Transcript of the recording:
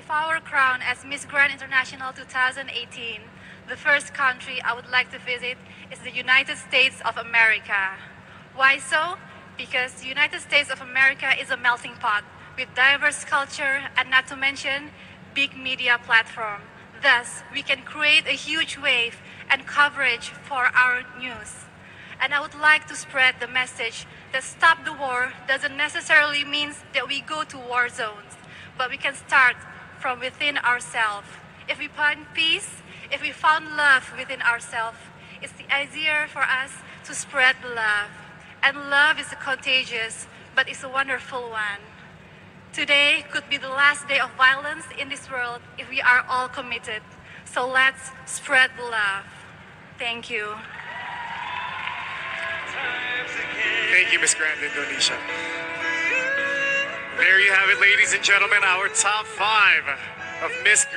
If I were crowned as Miss Grand International 2018, the first country I would like to visit is the United States of America. Why so? Because the United States of America is a melting pot with diverse culture and not to mention big media platform. Thus, we can create a huge wave and coverage for our news. And I would like to spread the message that stop the war doesn't necessarily mean that we go to war zones, but we can start from within ourselves. If we find peace, if we found love within ourselves, it's easier for us to spread love. And love is a contagious, but it's a wonderful one. Today could be the last day of violence in this world if we are all committed. So let's spread love. Thank you. Thank you, Miss Grand Indonesia. There you have it, ladies and gentlemen, our top five of Miss Grand.